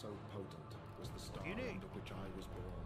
so potent was the star under which I was born.